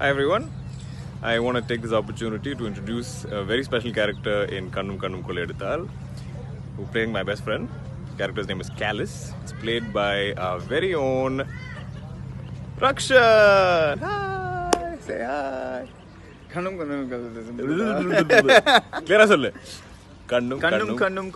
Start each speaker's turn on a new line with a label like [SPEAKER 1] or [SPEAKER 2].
[SPEAKER 1] Hi everyone. I want to take this opportunity to introduce a very special character in Kannum Kannum Kollaiyadithaal, who playing my best friend. character's name is Kallis. It's played by our very own Rakshan. Hi, say hi.
[SPEAKER 2] கண்ணும் கண்ணும்
[SPEAKER 1] Clear சொல்லு. கண்ணும்
[SPEAKER 2] கண்ணும் கண்ணும்